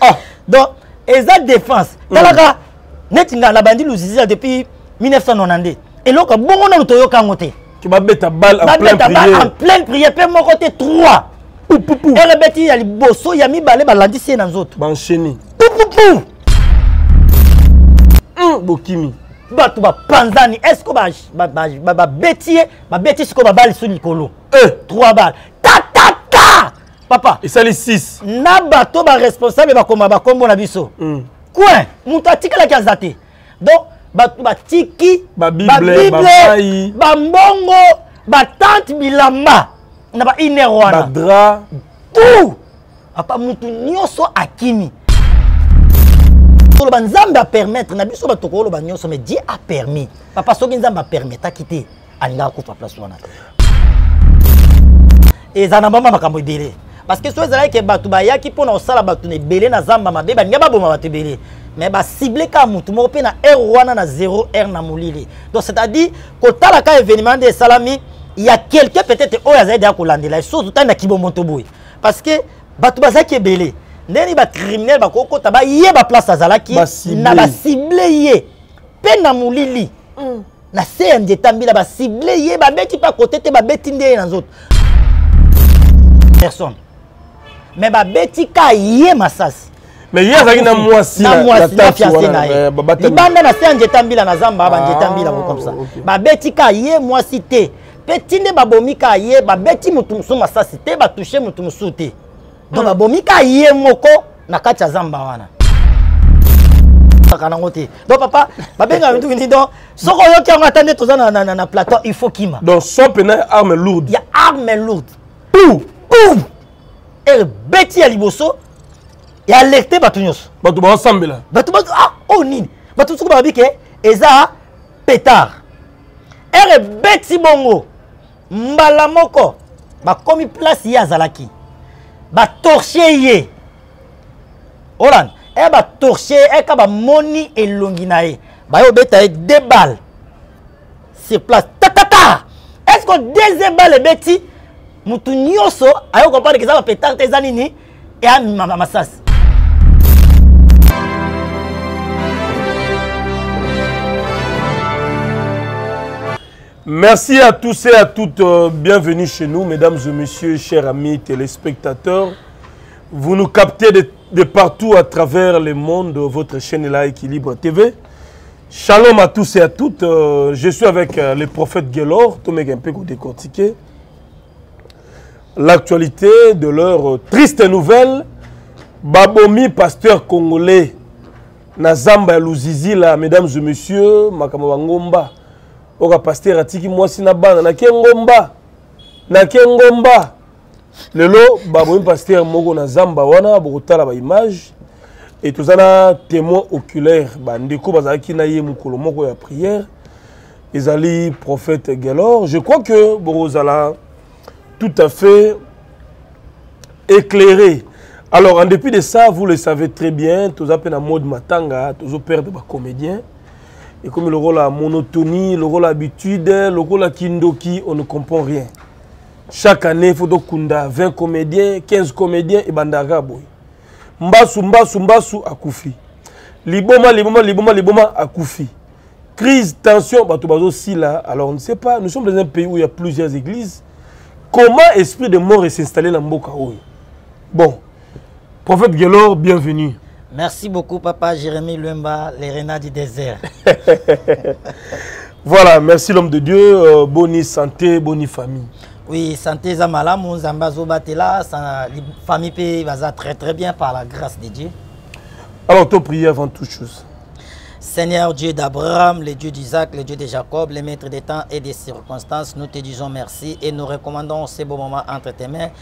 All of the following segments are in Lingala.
ah. donc eza défense mm. talaka mm. neti nga nabandi luziza depuis 1992 eloko bongo nanu toyoka yango te babeta bal en pleine prière mpe moko te 3 erebeti ya liboso ya mibale balandisi ye na nzoto bancheni pupupu hmm, bokimi bato bapanzani eske babeti ye babeti sikoyo babali so likolo 3 eh. bal tatata papa esali 6 na bato baresponsable bakoma bakombo na biso mm. coin moto atikalaki aza te donc bato batiki babible bambongo batante bilamba na ba iner wana badra tout apa motu nyonso akimi toloba nzambe apermettre na biso bato koloba nyonso mais dieu apermis papa soki nzambe apermetaki te alingaka kufa place wana te eza na bama makambo ebele parce que so ezalaki ke bato bayaki mpo na kosala bato na ebele na zamba mabe balinga baboma bato ebele mais basible kaka motu moko mpe na heure wana na 0 heure na molili donc c'est à dire kotala ka événement nde esalami ya quelqu'un peut-être oyo azali deya kolandela soki otali na kibomoto boye parce que bato bazalaki ebele ndeni bacriminel bakoki kota bayeba place azalaki na basible ye mpe na molili mm. na se ya nzeta mbila ba cible ye babeti mpe kote te babeti nde ye na nzoto personne mais babeti ka ye masasi mais ye azalaki na mwasi na mwasi na fiance na ye libanda na se ya nzeta mbila na zamba banzeta mbila bo comme ça ah, babeti ka ye mwasi te mpe ti nde babomi ka ye babeti motu mosusu masasi te batushe motu mosusu te donc babomi ka ye moko na kati ya zamba wana kaka nango te donc papa babengaka nduki nini donc soki oyoki yango ata nde toza na plateau il faut kima donc so mpena ya arme lourde ya arme lourde pou pou ebeti ya liboso ya alerte bato nyonso bato baosambela bato bato ah oyo oh, nini bato mosuku balobi ke eza petard ere ebeti bongo mbala moko bakomi place ye azalaki batorche ye olanda e eh, batorche ye eka eh, bamoni elongi na ye baye obeta ye de balle sur place tatata est ce que deuxième balle ebeti motu nyonso ayo kopanda keza bapetare te eza nini eamimama masasi Merci à tous et à toutes. Euh, bienvenue chez nous, mesdames et messieurs, chers amis téléspectateurs. Vous nous captez de, partout à travers le monde, votre chaîne est là, Équilibre TV. Shalom à tous et à toutes. Euh, je suis avec euh, le prophète Gelor, Tomek un peu décortiqué. L'actualité de leur triste nouvelle, Babomi, pasteur congolais, Nazamba Louzizi, là, mesdames et messieurs, Makamabangomba. oka pasteur atiki mwasi na bana na ke ngomba na ke ngomba lelo babomi pasteur moko na zamba wana bokotala baimage e toza na témoin oculaire bandeko bazalaki na ye mokolo moko ya prière ezali prophète gelor je crois que bokozala tout à fait éclairé alors en dépit de ça vous le savez très bien toza mpe na mode matanga tozoperdre bacomédien ekomi lokola monotonie lokola habitude lokola kindoki on ne comprend rien chaque année faut tokunda 20 comédien 15 comédien ebandaka boye mbasu mbasu mbasu akufi liboma liboma liboma liboma akufi crise tension bato bazosila alors on ne sait pas nous sommes dans un pays où il y a plusieurs églises comment esprit de mort esinstalle na mboka oyo bon prophète gelor bienvenue Merci beaucoup, papa Jérémy Luemba, les renards du désert. voilà, merci l'homme de Dieu. Euh, bonne santé, bonne famille. Oui, santé Zamala, mon Zambazo Batela, famille Pays va très très bien par la grâce de Dieu. Alors, toi, prière avant toute chose. Seigneur Dieu d'Abraham, le Dieu d'Isaac, le Dieu de Jacob, le maître des temps et des circonstances, nous te disons merci et nous recommandons ces beaux moments entre tes mains.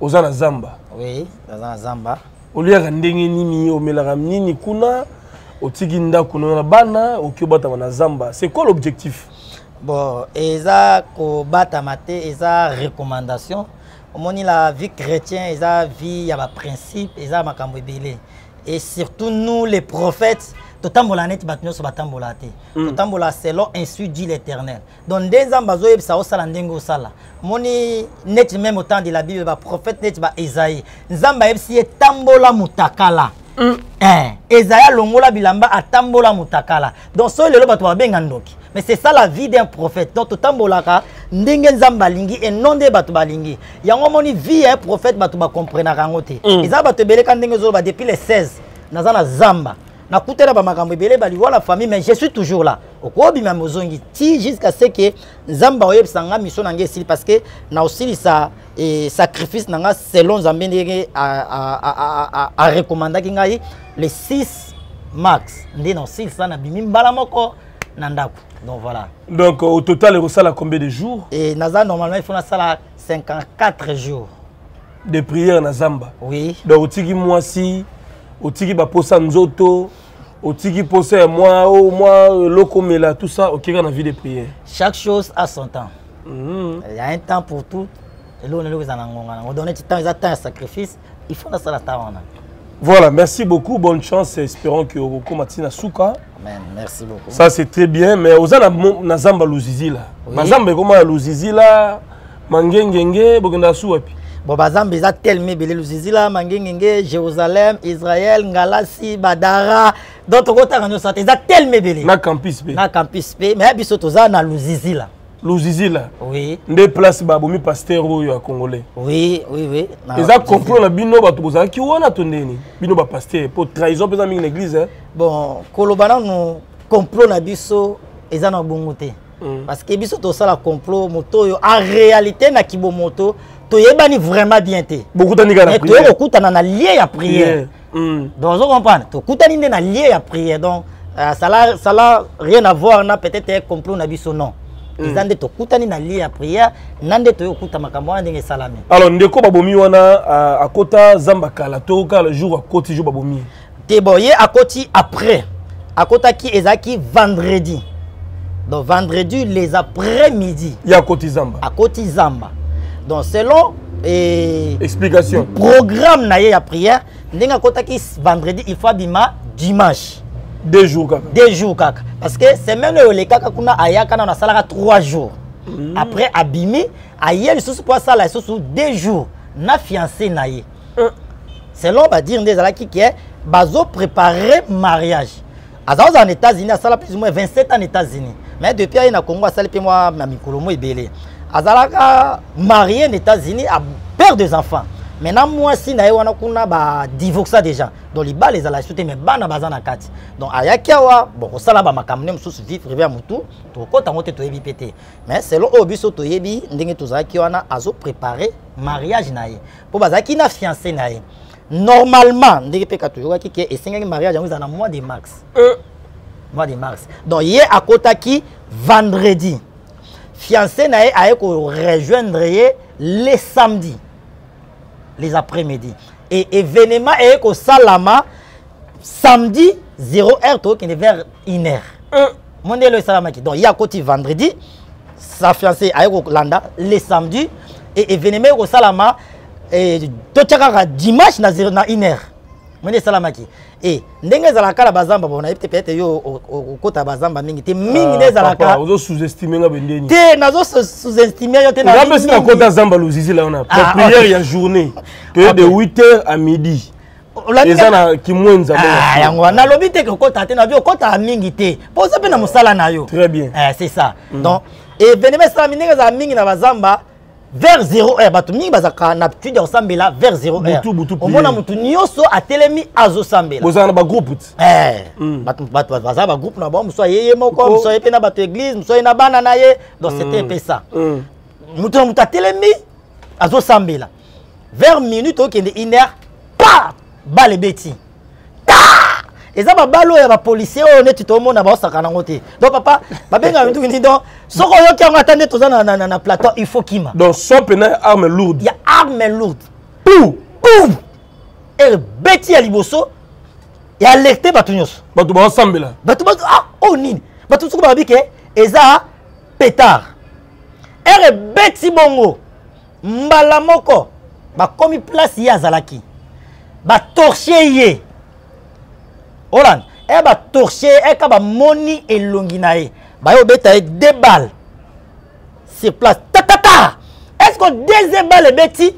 oza na zamba oui naza na zamba oliaka ndenge nini omelaka nini kuna otiki ndako na na bana oki obatama na zamba c'est quoi l'objectif bon eza kobatama te eza recommandation omoni la vie chrétien eza vie ya baprincipe eza makambo ebele et surtout nous les prophètes totambola neti bato nyonso batambola te hmm. totambola selon insu dit l'éternel donc nde nzambe azoyebisa osala ndenge osala moni neti meme autant de la bible baprophète neti ba esaïe nzambe ayebisi ye tambola motakala mm. eh, esaïe alongola bilamba atambola motakala donc soki lelo bato babenga ndoki mais c'est ça la vie d'un prophète donc totambolaka ndenge nzambe alingi e non nde bato balingi yango omoni vie ya prophète bato bakomprenaka yango te mm. eza bato ebeleka ndenge ezoloba depuis le 16 naza na zamba nakutela bamakambo ebele baliwa la famille mais je suis toujours là okobima mozongi ti jusqu'à ce que nzambe aoyebisa nga miso na ngai esili parce que naosilisa e, sacrifice na nga selon nzambe ndenge arecommandaki ngai le 6 mars nde naosilisa nabimi mbala moko na ndako donc voilà donc au total ekosala combien de jours e, naza normalement il faut nasala 54 jours de prière na zamba oui. donc otiki mwasi otiki baposa nzoto otiki posa ya mwa o mwa eloko omela tout ça okeka na vie de prière chaque chose a son temps mm -hmm. il y a un temps pour tout eloko na eloko eza na ngonga nango donc neti temps eza temps ya sacrifice il faut nasala temps wana Voilà, merci beaucoup, bonne chance, espérons que vous commencez à Souka. Amen, merci beaucoup. Ça c'est très bien, mais aux Anna Nazamba Luzizi là. Nazamba comment Luzizi là mangengenge bokenda su wapi bon bazambe eza teleme ebele luzizila mangengenge jérusalem israel ngalasi badara donc tokotanga nyonso ata eza teleme ebele na campus mpe na campus mpe mais biso toza na luzizila luzizila oui. nde place babomi paster oyo ya congolais oui, oui, oui. eza complot na bino bato bozalaki wana to ndeni bino bapaster mpo trahison mpe eza mingi na église eh? bon koloba nanu complot na biso eza na bongo te mm. parce que biso tosala complot moto oyo en réalité na kibomoto toyebani vraiment bien te toye kokutana na lie ya prière mm. donc ozo comprendre tokutani nde na lie ya prière donc euh, sala, sala rien à voir na peut-être complot na biso non mm. eza nde tokutani na lie ya prière na nde toye kokuta makambo wana ndenge esalami alors ndeko babomi wana euh, akota zamba kala to kala jour akoti jour babomi te bon ye akoti après akotaki ezalaki vendredi donc vendredi les après midi ye akoti zamba akoti zamba donc selon et explication programme na ye ya prière ndenge akotaki vendredi il faut abima dimanche deux jours kaka deux jours kaka parce que semaine oyo olekaka kuna ayaka nano asalaka trois jours mm. après abimi aye lisusu mpo asala lisusu deux jours na fiancé na ye Euh, selon badire nde ezalaki ke bazoprépare mariage aza kozala na états-unis asala plus ou moins 27 ans na états-unis mais depuis aye na congo asali mpe mwa na mikolo mwa ebele azalaka marie na états-unis a père des enfants mais na mwasi na ye wana kuna badivorsa déjà donc libala ezala lisusu te mais bana baza na kati donc ayaki awa bon kosala bamakambo nde mosusu vie privé ya motu tokokota yango te toyebi mpe te mais selon oyo biso toyebi ndenge tozalaki wana azoprépare mariage na ye mpo bazalaki na fiancé na ye normalement ndenge mpe katujokaki ke esengaki mariage yango ezala na mois de mars euh. mois de mars donc ye akotaki vendredi fiancé na ye aye korejoindre ye le samedi les après-midi e événement eye kosalama samedi 0 heure tokokende vers 1 heure euh. mondelo esalamaki donc ye akoti vendredi sa fiancé aye kolanda le samedi e événement ekosalama e, totya kaka dimanche na 0 na 1 heure moni esalamaki e ndenge ezalaka kala bazamba bona yebi te peut-être yo okota bazamba mingi te mingi nde ah, ezalaka ozo sous-estime nga bendeni te nazo sous-estime yo te na nga pesi nakota zamba luzizi la wana ah, prière ya journée toye de 8 heures à midi eza na kimwenza ah, yango wana nalobi te kokota te nabi okotaka mingi te mpo oza mpe na mosala na yo très bien eh, c'est ça mm. donc evenema esalami ndenge ezala mingi na bazamba vers 0 heure bato mingi bazalaka na habitude ya kosambela vers 0 heure omona moto nyonso atelemi azosambela bozala na bagroupe eh, mm. bato bazala bagroupe na bango mosu aye ye moko oh. mosu aye mpe na bato église mosu aye na bana na ye donc mm. c'était mpe ça moto na moto atelemi azosambela vers minute tokende une heure pa bale beti eza babalo ya bapolisier oyo neti tomona baosaka nango te donc papa babenga minduki ndi donc soki oyoki yango ata nde toza na, na, na, na plateau il faut kima donc so mpena ya arme lourde ya arme lourde pou pou ebeti ya liboso ya alerte bato nyonso bato baosambela bato bato ah oyo oh, nini bato mosuku balobi ke eza petard ere ebeti bongo mbala moko bakomi place ye azalaki batorche ye olanda e batorche ye eka bamoni elongi na ye baye obeta ye de balle sur place tatata est ce que deuxième balle ebeti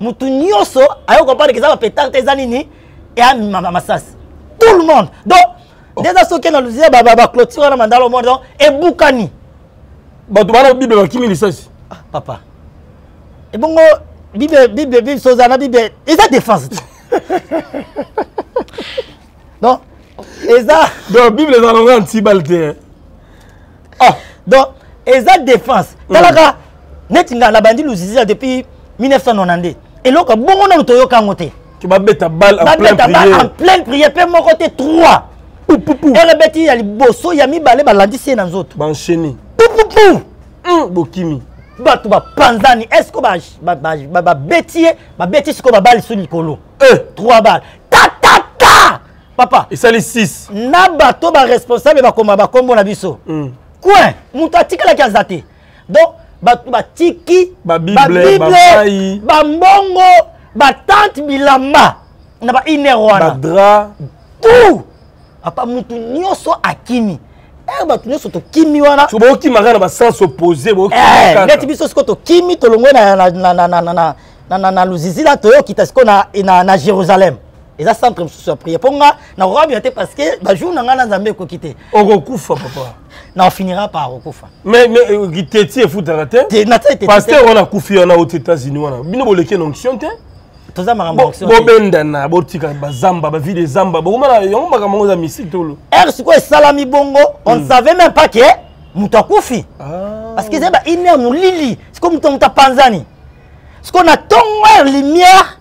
motu nyonso aye comprendre ke eza bapetare te eza nini eya masasi tout le monde donc oh. deja soki na lusia baclotire wana mandala omona donc ebukani bato bana bible bakimi lisasi ah, papa ebongo bible bible bible soza na bible eza défense te donc eza donc bible eza nango ya ntibale te ah donc eza défense mm. talaka neti ngai nabandi luzizi ya depuis 1992 eloko bongo nanu toyoka yango te ke babeta bale en pleine prière en pleine prière mpe moko te trois erebeti ya liboso ya mibale balandisi ye na nzoto bancheni pupupu hmm, bokimi bato bapanzani eske babeti ye babeti sikoyo babali so likolo eh. trois bale tatata papa esali 6 na bato baresponsable bakoma bakombo na biso hmm. coin moto atikalaki aza te donc bato batiki babible bambongo batante bilamba na ba iner wana tout apa motu nyonso akimi eh, bato nyonso tokimi wana bokimaka na basens oppose eh, neti biso sikoyo tokimi tolongwe na luzizila toyokita sikoyo na jérusalem eza centre mosusu ya prière mpo nga nakokamina te parce que bajour na ngai na nzambe ekoki te okokufa papa na finira par okofa mais mais euh, kiteti efutaka te na te te pasteur wana kufi wana aux États-Unis wana bino boleke na onction te toza makambo onction bobendana botika bazamba ba vie de zamba bokomana yango makambo yango eza mystique tolo er sikoyo esalami bongo on ne hmm. savait même pas que moto akufi ah. parce que ezali ba une heure molili sikoyo moto moto apanzani sikoyo na ntongo ya lumière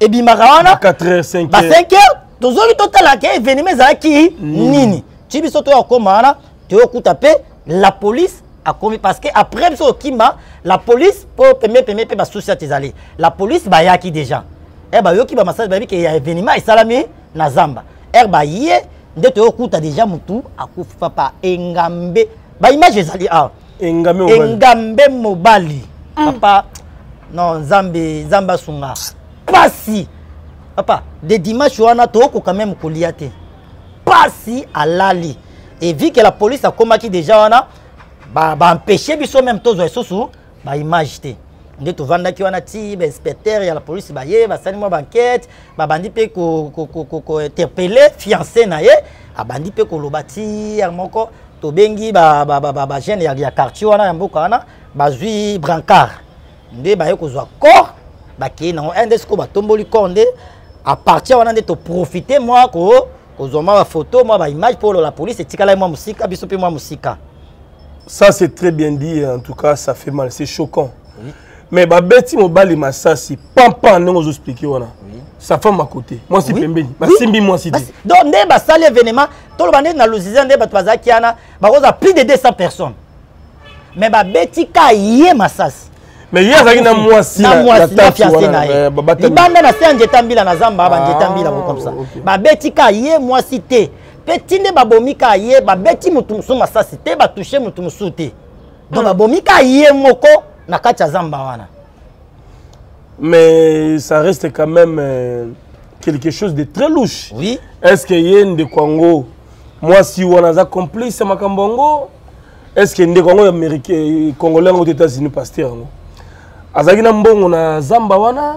ebimaka wana ba 5 heures tozongi totala ke evenema ezalaki mm. nini ti biso toya kokoma wana toyokuta mpe la police akomi parce que après biso kokima la police mpo pembe pembe mpe basusi ati ezali la police bayaki déjà ere eh, bayoki bamassage bayebi ke ya evenema esalami na zamba ere eh, baye nde toyokuta déjà motu akufi papa engambe baimage ezali awa engambe mobali mm. papa non nzambe nzambe asunga pasi papa de dimanche wana tokokoka meme kolia te pasi alali et vu que la police akomaki déjà wana baempêche ba biso meme tozwa lisusu baimage te nde tovandaki wana ti bainspecteur ya la police baye basali mwa bankete babandi mpe kointerpele ko, ko, ko, fiance na ye abandi mpe koloba tiere moko tobengi bagene ya, ya quartier wana ya mboka wana bazwi brancard nde baye kozwa corps bakei nango eh, nde sikoyo batomboli corps nde à partir wana nde toprofite mwa ko kozwa mwa bafoto mwa baimage mpo la police etikala ye mwa mosika biso mpe mwa mosika ça c'est très bien dit en tout cas ça fait mal c'est choquant mais babeti mobali masasi pampan ndenge ozo explike wana sa femme à côté mwasi oui. pembeni basimbi oui. mwasi te donc nde basali événement toloba nde na luziza nde bato bazalaki yana bakozala plus de 200 personnes mais babeti ka ye masasi mais ye azalaki na mwasi na mwasi na fiancé na ye libanda na se ya njeta mbila na zamba banjeta mbila ko comme ça babeti ka ye mwasi te mpe ti nde babomi ka ye babeti motu mosusu masasi te batouche motu mosusu te donc abomi ka ye moko na kati ya zamba wana mais ça reste quand même euh, quelque chose de très louche oui est ce que ye ndeko yango mwasi wana aza complice ya makambo yango est ce que ndeko yango ya américain congolais yango to états-unis pasteur yango azalaki na mbongo na zamba wana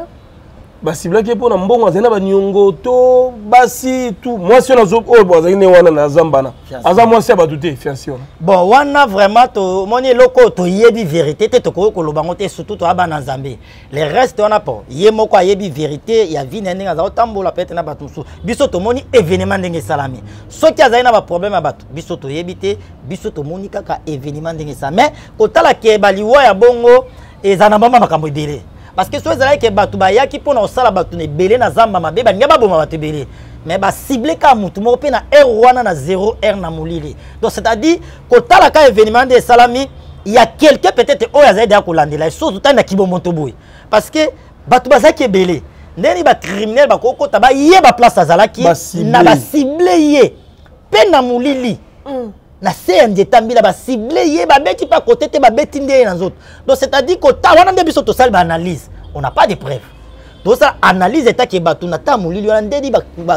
basiblaki ye mpo na mbongo azali na baniongo to basi tu mwasi wana oyo bo azali ne wana na zambana aza mwasi ya bato te fianci wana bon wana vraiment tomoni eloko oyo toyebi verité te tokoki koloba yango te surtout toya bana nzambe le reste wana mpo ye moko ayebi verité ya vi na ndenge azali kotambola peut-être na bato mosusu biso tomoni événement ndenge esalami soki azali na baproblème ya bato biso toyebi te biso tomoni kaka événement ndenge esalami mais kotala ke baliwa ya bongo eza na bama makambo ebele parce que so ezalaki ke bato bayaki mpo na kosala bato na ebele na zamba mabe balingi baboma bato ebele mais basible kaka motu moko mpe na heure wana na 0 heure na molili donc c'est à dire kotala ka événement nde esalami ya quelqu'un peut-être oyo azali deya kolandela esozo tani na kibomoto boye parce que bato bazalaki ebele ndeni bacriminel bakoki kota baye baplace azalaki na basible ye mpe na molili mm. na se ya nzeta mbila bacible ye babeti mpe akote te babeti nde ye na nzoto donc c'est-à-dire kota wana nde biso tosali baanalyse on n'a pas de preuve tozosala analyse etake bato na ntango molili wana ndeni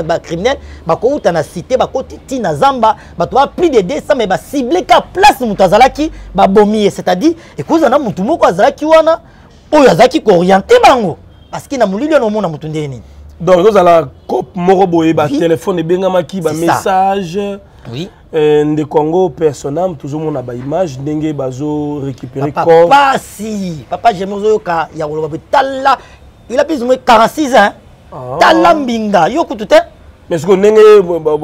bacriminel bakouta na cité bakoti ti na zamba bato baa plus de 200 mai bacible ka place moto azalaki babomi ye c'est-à-dire ekozala na motu moko azalaki wana oyo azalaki kooriente bango parce que na molili wana omona motu ndenge nini donc ekozala cope moko boye batelefone ebengamaki bamessage oui. Eh, ndeko yango personam tozomona baimage ndenge bazo récupérer corps papa si papa j'aime ozoyoka ya koloba pe tala il a plus ou moins 46 ans ah. tala mbinga yo kutu te mais sikoyo ndenge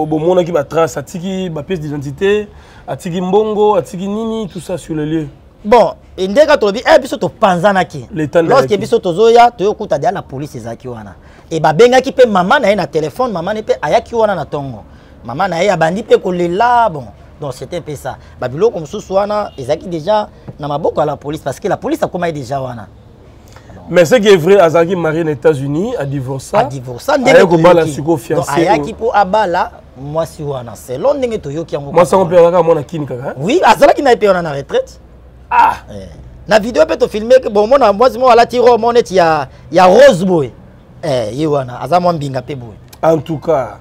bomonaki batrace atiki bapièce d'identité atiki mbongo atiki nini tout ça sur le lieu bon ndenge tolobi e eh, biso topanzanaki lorsque biso tozoya toyokuta deya na police ezalaki wana e babengaki mpe mama na ye na telefone mama ne mpe ayaki wana na ntongo mama na ye abandi mpe kolela bon donc c'était mpe ça babiloko mosusu wana ezalaki déjà na maboko ya la police parce que la police akomaki déjà wana mais ce qui est vrai azalaki marie na états-unis adivorsa adivorsa ndenge kobala siko fiance ayaki mpo abala mwasi wana selon ndenge toyoki yango mwasi yango mpe azalaka mwana kini kaka oui azalaki na ye mpe wana na retraite ah eh. na video mpe tofilmeke bomona mwasi moko alati ro moko neti ya, ya rose boye eh, ye wana aza mwa mbinga mpe boye en tout cas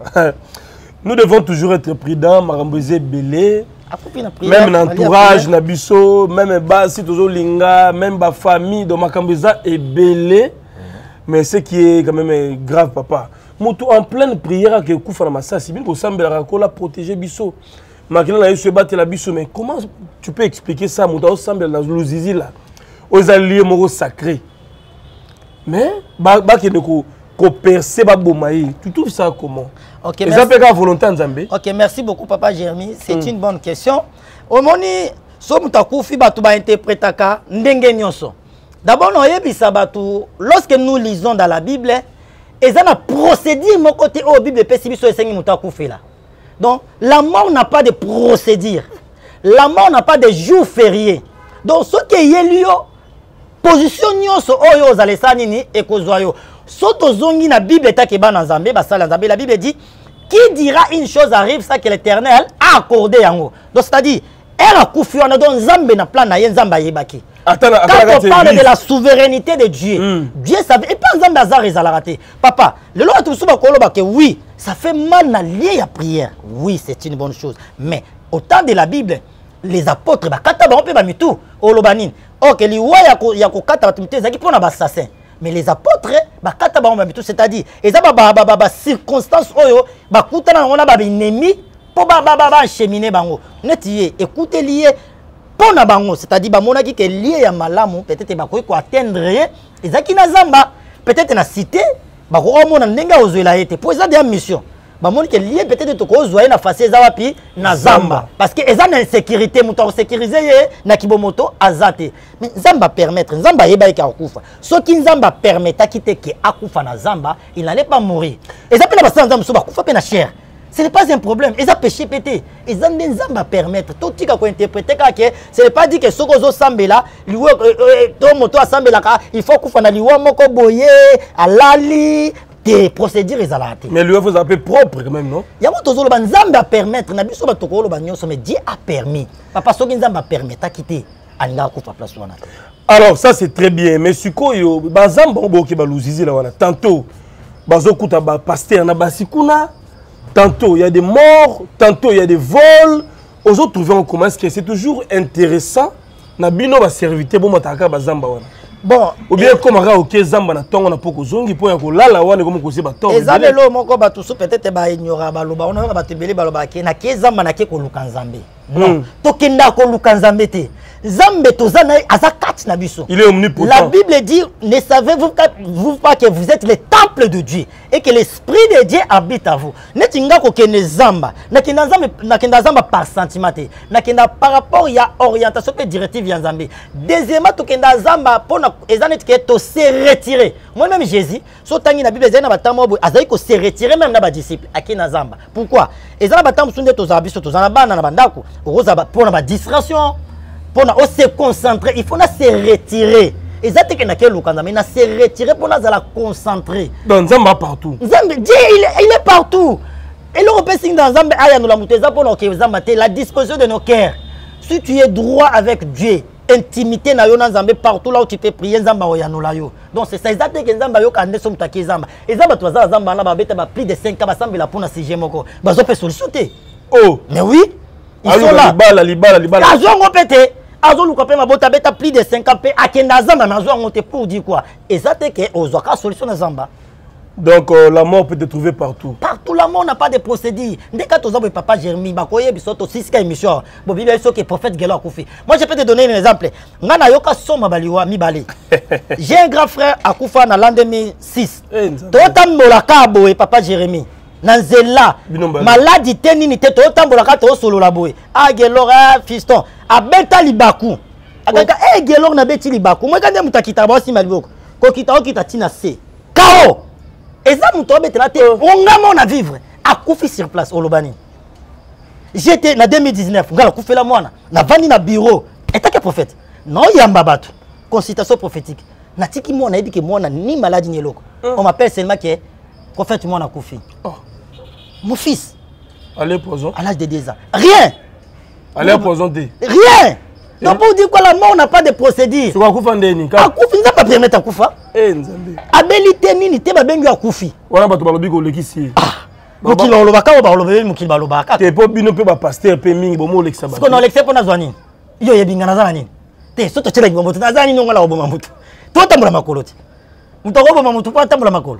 nous devons toujours être prudent makambo eza ebele même na entourage na biso même basi tozolinga même bafamille donc makambo eza ebele mais ce qui est quand même grave papa moto en pleine prière akekufa na masasi bino kosambelaka kola protege biso makila na yesu ebatela biso mais comment tu peux expliquer ça moto aosambela na luzizi la oyo eza lie moko sacré mais bakende ba koperce baboma ye tu trouve ça comment okay, eza mpe kaka volonté ya nzambe ok merci beaucoup papa jérémi c'est mm. une bonne question omoni so moto akufi bato bainterpretaka ndenge nyonso d'abord naoyebisa bato lorsque nous lisons dans la bible eza na procédure moko te oyo bible epesi biso esengi moto akufela donc la mort n'a pas de procédure la mort n'a pas de jour férié donc soki eyeli yo position nyonso oyo oh, ozala esala nini ekozwa yo so tozongi na bible etaki bana nzambe basala nzambe la bible dit qui dira une chose arrive ça que l'éternel a accordé yango donc c'est à dire ere akufi wana donc nzambe na plan na ye nzambe ayebaki quand on parle de la souveraineté de dieu mm. dieu savait epa nzambe azar ezalaka te papa lelo bato mosusu bakoloba ke oui ça fait mal na lie ya prière oui c'est une bonne chose mais au temps de la bible les apôtres bakata bango mpe bamitu oloba nini ok liwa ya kokata bato mitu ezalaki mpo na bassassin mais les apôtres bakata bango bamitu c'est-à-dire eza bacirconstance oyo bakutana yango na babiennemi mpo baenchemine bango neti ye ekuteli ye mpo na bango c'est-à-dire bamonaki ke lie ya malamu peut-être bakoki koatteindre ye ezalaki na zamba peut-être na cité bakoki komona ndenge akozwela ye te mpo eza deya mission bamoni ke lie peut-être tokozwa ye na fasi eza wapi na zamba parce que eza na insécurité moto akosécurise ye na kibomoto aza te mais nzambe apermettre nzambe ayebaki ke akokufa soki nzambe apermetaki te ke akufa na zamba il n'allait pas mourir eza mpe na basala nzambe mosusu bakufa mpe na chaire ce n'est pas un problème eza péché mpe te eza nde nzambe apermettre totika kointerprete kaka ke ce n'est pas dit ke soki ozosambela liwa euh, euh, to moto asambelaka il faut akufa na liwa moko boye alali te procédure ezalaka te mais liwa eza mpe propre quand même non yango tozoloba nzambe apermettre na biso bato koloba nyonso mais dieu a permis papa soki nzambe apermetaki te alingaka kufa place wana alors ça c'est très bien mais sikoyo bazamba oyo boyoki baluzizila wana tantôt bazokuta bapaster na basi kuna tantôt il y a des morts tantôt il y a des vols ozo trouver en commun ce que c'est toujours intéressant na bino baservite bomataka kaka bazamba wana bon obie ekomaka oke zamba na ntongo na mpo kozongi mpo ya kolala wana ekomi kozi batongo eza lelo moko bato so peut-être baignoraka baloba wana oyaka bato ebele balobaka ke nake zamba nake koluka nzambe non mm. tokendaka koluka nzambe te nzambe toza na ye aza kati na biso Il est omnipotent. la bible dit ne savez-vous pas, vous pas que vous êtes le temple de dieu et que l'esprit de dieu habite à vous neti nga kokende zamba nakenda nzambe nakenda zamba par sentiment te nakenda par rapport ya orientation mpe directive ya nzambe deuxièmement tokenda zamba mpona eza neti ke tose retire moi même jésus so otangi na bible ezali na batango boye azali kose retire meme na badisciple ake na zamba pourquoi eza na batango mosusu nde tozala biso toza na bana na bandako okozala mpo na badistraction mpo na ose concentre il faut na se retire eza teke na keluka nzambe na se retire mpo nazala concentre donc nzambe a partout nzambe die il, il est partout eloko mpe esingi na nzambe ayanola moto eza mpo na oke nzambe te la disposition de nos cœur si tu es droit avec dieu intimité na yo na nzambe partout là où tu peux prier nzambe akoyanola yo donc c'est ça eza te ke nzambe ayoka nde so moto ake zamba eza bato baza na zamba wana babeta ba plus de 5 ans basambela mpo na sujet moko bazwa mpe solution te oh. mais oui libala libala libala azwa yango mpe te azoluka mpe mabota abeta plus de 5 ans mpe akenda zamba mais azwa yango te pour dire quoi eza te ke ozwaka solution na zamba Donc euh, la mort peut te trouver partout. Partout la mort n'a pas de procédure. Dès que tu as papa Jérémie, bah quoi biso to six ka émission. Bon bibi biso que prophète Gelo a koufi. Moi je peux te donner un exemple. Nga na yoka soma baliwa mi balé. J'ai un grand frère à Koufa na l'an 2006. Eh, to tambola ka boye papa Jérémie. na nzela maladi te nini te totambolaka tosolola boye agelor ah, eh, fiston abeta libaku akaka ah, e eh, gelor nabeti libaku moyeka nde moto akitaka baosimba liboko kokita okita tina se kao eza moto abetela te oh. ongama ona vivre akufi sur place oloba nini jete na 2019 ngai nakufela mwana navandi na bureau etake prophète naoyamba bato consultation prophétique natiki mwana ayebi ke mwana ni maladi ni eloko oh. on m'appelle seulement ke prophète mwana akufi oh. mon fils à l'âge de 10 ans rien ale ya poison te rien donc pour dire quoi la mort n'a pas de procédure soki akufa nde nini akufi nzambe apermete akufa eh, nzambe abeli te nini te babengi akufi wana bato balobi kolekisi ye ah. mokili balobaka oyo balobeli mokili balobaka te mpo bino mpe bapaster mpe mingi bomo olekisa bato sikona olekisa mpo nazwa nini yo oyebi nga naza na nini te so totyelaki bamoto naza nini onga na koboma motu totambola makolo te moto akoboma motu mpo atambola makolo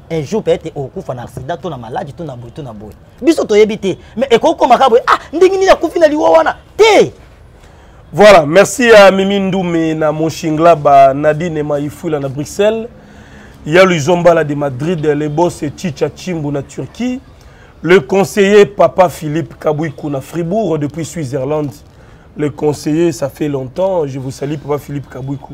un jour peut-être okokufa na accident to na maladi to na boye to na boye biso toyebi te mais ekoki komaka boye ah ndenge nini akufi na liwa wana te voilà merci ya mimi ndume na monshinglaba nadine maifuila na bruxelles ya luizombala de madrid le bos chicha chimbu na turquie le conseiller papa philippe kabuiku na fribourg depuis switzerland le conseiller ça fait longtemps je vous salue papa philippe kabuiku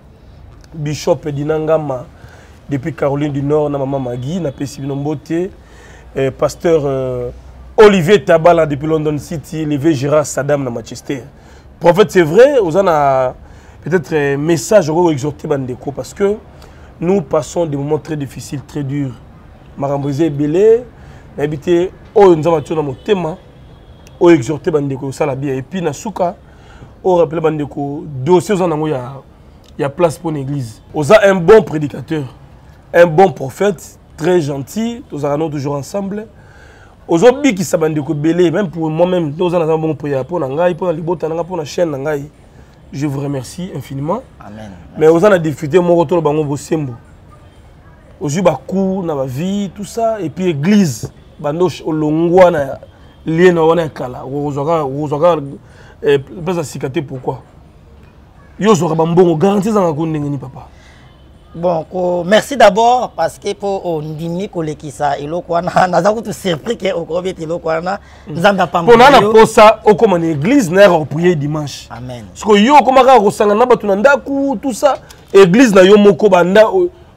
bishop edina ngama depuis caroline du nord na mama magi napesi bino mbote eh, pasteur euh, olivier tabala depuis london city levé gérard sadam na manchester prophète c'est vrai oza na peut-être euh, message okoki exhorte bandeko parce que nous passons des moments très difficiles très durs makambo eza ebele nayebi te oyo nzambe atyo na motema oyo exhorte bandeko osala bien epuis na suka o rappele bandeko dossier oza nango ya, ya place mpo na église oza un bon prédicateur un bon prophète très gentil tozalaka no toujours ensemble ozobikisa bandeko ebele même pour moi même nde oza naza bongo mpoya mpo na ngai mpo na libota na ngai mpo na chaîne na ngai je vous remercie infiniment Amen. mais oza na difficulté moko tolo bango bosembo ozwi bacour na bavie tout ça et puis église bando olongwa na lie na wana ya kala okozwaka eh, place ya sika te pourquoi yo ozwaka bambongo garanti ezanga ko ndenge ni papa bon ko merci d'abord parce que mpo ondimi kolekisa eloko wana naza kutu surpris ke okobi ete eloko wana mm. nzambe apampo na na posa okoma na église na yaka koprie dimanche amen siko yo okoma kaka kosangana na bato na ndako tout ça église na yo moko banda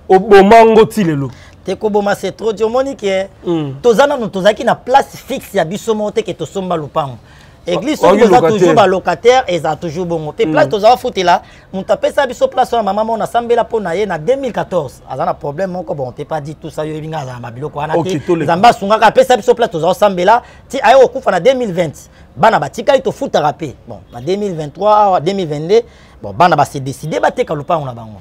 oboma ngo ti lelo te koboma c'est trop ti omoni ke mm. toza nanu tozalaki na place fixe ya biso moko te ke tosomba lopango église soki boza toujours balocataire eza toujours bongo mpe place toza bafutela moto apesa biso place wana mama moko nasambela mpo na ye na 2014 aza na problème moko bon te pas dit tout ça yo yebi ngai azala mabiloko wana te nzambe asungaka apesa biso place toza kosambela ti aye kokufa na 2020 bana batikali tofutaka mpe bon na 2023 awa 2022 bon bana base décide bateka lopango na bango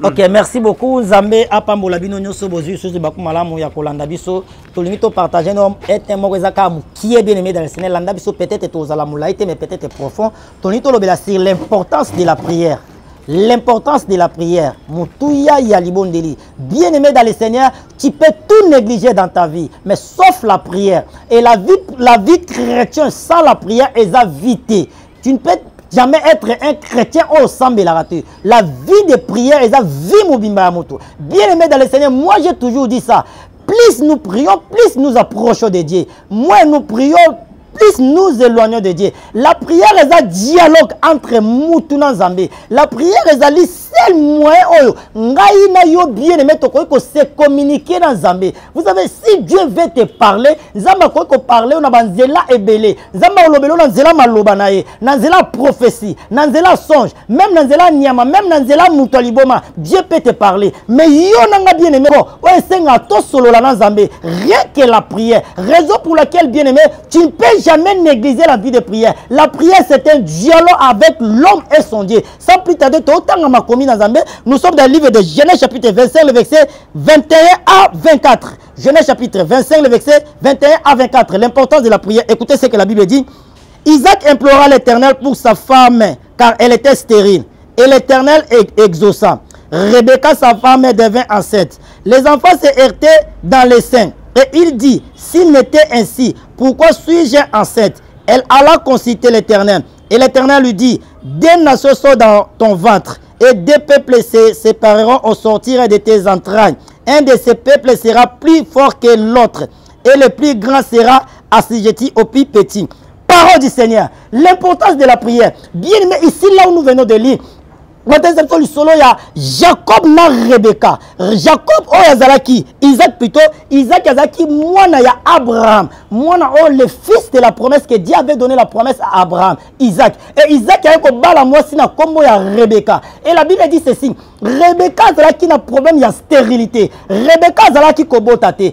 Mm. ok merci beaucoup nzambe apambola bino nyonso bozwi lisusu libaku malamu ya kolanda biso tolingi topartage no ete moko eza kaka mokie bien aimé dans le seigneur landa biso peut-être tozala molai te mais peut-être profond tolingi tolobela sur l'importance de la prière l'importance de la prière motuya ya libondeli bien aimé dans le seigneur tu peux tout négliger dans ta vie mais sauf la prière et la vie, la vie chrétienne sans la prière eza vie te Tu ne peux jamais être un chrétien au de la La vie de prière est vie mobimba Bien aimé dans le Seigneur, moi j'ai toujours dit ça. Plus nous prions, plus nous approchons de Dieu. Moins nous prions, plus nous éloignons de Dieu. La prière est un dialogue entre Moutou et Zambé. La prière est un seul moyen oyo ngai na yo bien aimé tokoki kose communiquer na nzambe vous savez si dieu veut te parler nzambe akoki koparle yo na banzela ebele nzambe akolobela yo na nzela maloba na ye na nzela prophetie na nzela songe meme na nzela nyama meme na nzela moto ya liboma dieu peut te parler mais yo na ngai bien aimé ko oyo esengaka tosolola na nzambe rien que la prière raison pour laquelle bien aimé tu ne peux jamais négliger la vie de prière la prière c'est un dialogue avec l'homme et son dieu sans plus tarder m'a makomi nous sommes dans le livre de Genèse chapitre 25, le verset 21 à 24. Genèse chapitre 25, le verset 21 à 24. L'importance de la prière. Écoutez ce que la Bible dit. Isaac implora l'Éternel pour sa femme, car elle était stérile. Et l'Éternel exauça. Rebecca, sa femme, devint enceinte. Les enfants se heurtaient dans les seins. Et il dit, s'il n'était ainsi, pourquoi suis-je enceinte Elle alla consulter l'Éternel. Et l'Éternel lui dit, des nations sont dans ton ventre et deux peuples se sépareront au sortir de tes entrailles. Un de ces peuples sera plus fort que l'autre, et le plus grand sera assujetti au plus petit. Parole du Seigneur, l'importance de la prière. Bien aimé, ici, là où nous venons de lire, batangisa biso lisolo ya jacob na rebeka jacob oyo azalaki isaac plutôt isaac azalaki mwana ya abraham mwana oyo le fils de la promesse que dieu avait donné la promesse à abraham isaac e isaac ayaki kobala mwasi na nkombo ya rebeka e la bible dit ceci rebeka azalaki na problème ya stérilité rebeka azalaki kobota te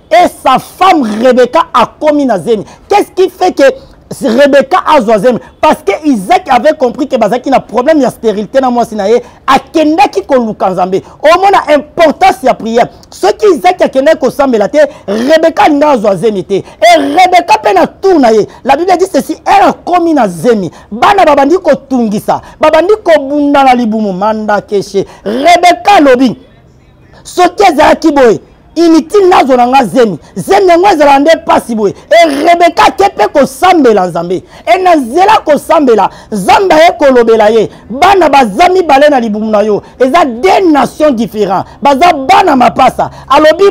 et sa femme Rebecca a commis na zemi. Qu'est-ce qui fait que Rebecca a zemi Parce que Isaac avait compris que bazaki na problème de stérilité na moi sinaye a kenda ki ko lukanzambe. Au moins la importance ya prière. Ce qui Isaac a kenda ko sambela te Rebecca nga zo zemi te. Et Rebecca pe na tour na ye. La Bible dit ceci elle a commis na zemi. Bana babandi ko tungisa. Babandi ko bunda na libumu manda keshe. Rebecca lobing. soki ezalaki boye inutile nazo na nga zemi zemi yango ezala nde mpasi boye erebeka ake mpe kosambela nzambe e na nzela kosambela nzambe aye kolobela ye bana baza mibale na libumu na yo eza de nation différent baza bana mapasa alobi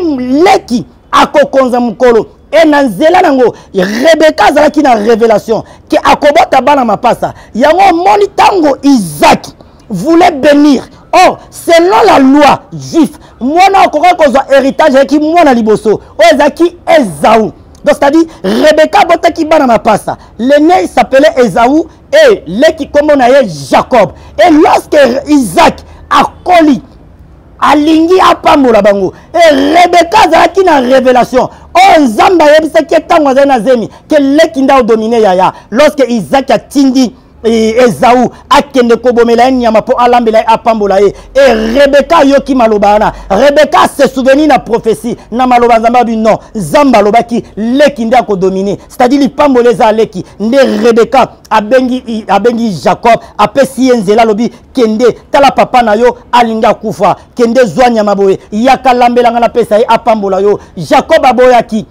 leki akokonza mokolo e na nzela nango rebeka azalaki na révélation ke akobota bana mapasa yango omoni ntango izaki voulait bénir or oh, selon la loi juif mwana okokaki kozwa héritage ayaki mwana liboso oyo ezalaki ezau donc c'est-à-dire rebeka abotaki bana na pasa lene s'appelait ezau e leki nkombo na ye jacob e lorsque isaac akoli alingi apambola bango e rebeka azalaki na révélation oyo oh, nzambe ayebisaki ye ntango azali na zemi ke leki nde odomine yaya lorsque isaac atindi ezau akende kobomela ye nyama mpo alambela ye apambola ye e rebeka ayoki maloba wana rebeka asesouveni na prophesie na maloba nzambe abi non nzambe alobaki leki nde akodomine c'est-à-dire lipamboli eza aleki nde rebeka abengi, abengi jacob apesi ye nzela alobi kende tala papa na yo alingi akufa kende zwa nyama boye yaka lambelanga napesa ye apambola yo jacob aboyaki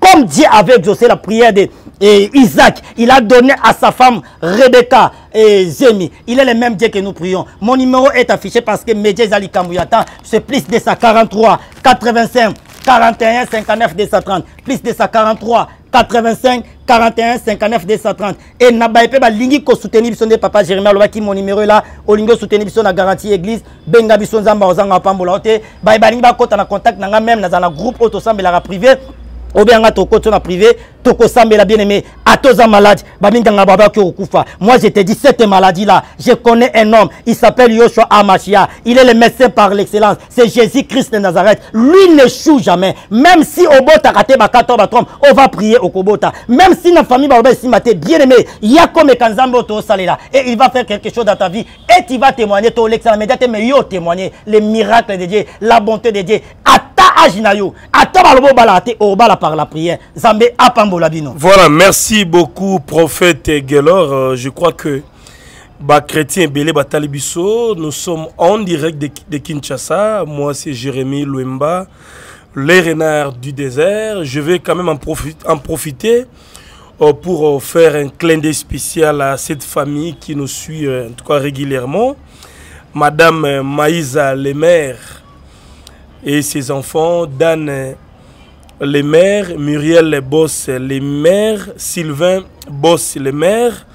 Comme Dieu avait exaucé la prière de Isaac, il a donné à sa femme Rebecca et Zemi. Il est le même Dieu que nous prions. Mon numéro est affiché parce que Média Zali Kamuyata, c'est plus de 43 85 41 59 230 plus 243 85 41 59 230 et na baye mpe balingi kosoutenir biso nde papa jérémi alobaki mon numéro ela olingi osoutenir biso na garantie église benga biso nzambe akozanga apambola yo te baye balingi bakɔta na contact na ngai meme nazala na groupe oyo tosambelaka privé obe yanga tokoti yo na privé tokosambela bien aimé ata oza malade baminganga babaki okufa moi je te dis cette maladie là je connais un homme il s'appelle yoshua amashia il est le médecin par l'excellence c'est Jésus Christ de Nazareth. Lui n'échoue jamais. Même si au bota kate ba 4 ba trompe, on va prier au kobota. Même si na famille ba si maté bien aimé, ya comme kanzambo to salela et il va faire quelque chose dans ta vie et tu vas témoigner to l'excellent médiaté mais yo témoigner les miracles de Dieu, la bonté de Dieu. Ata âge na yo, ata ba lobo bala te au bala par la prière. Zambé apambola bino. Voilà, merci beaucoup prophète Gelor, euh, je crois que Chrétien ebele batali nous sommes en direct de, kinshasa moi c'est Jérémy Louemba, les renards du désert je vais quand même en, profiter euh, pour euh, faire un clin d'œil spécial à cette famille qui nous suit régulièrement Madame Maïsa Lemaire, et ses enfants, Dan les maires, Muriel Boss les maires, Sylvain Boss les maires,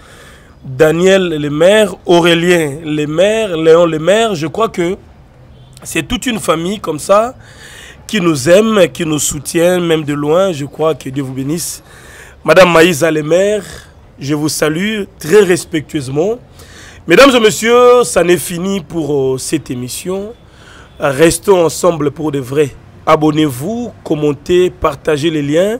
Daniel les maires, Aurélien les maires, Léon les maires. Je crois que c'est toute une famille comme ça qui nous aime, qui nous soutient, même de loin. Je crois que Dieu vous bénisse. Madame Maïsa les maires, je vous salue très respectueusement. Mesdames et messieurs, ça n'est fini pour euh, cette émission. Restons ensemble pour de vrai. Abonnez-vous, commentez, partagez les liens.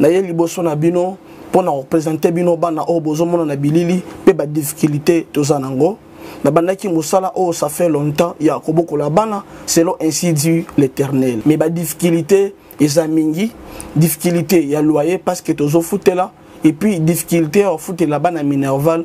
naye liboso na bino mpo na kopresente bino bana oyo bozomona na bilili mpe badifficulté toza nango nabandaki mosala oyo ça fait longtemps ya kobokola bana selon ainsi du l'éternel mais badifficulté eza mingi difficulté ya loyer parce que tozofutela epuis difficulté ya kofutela bana minerval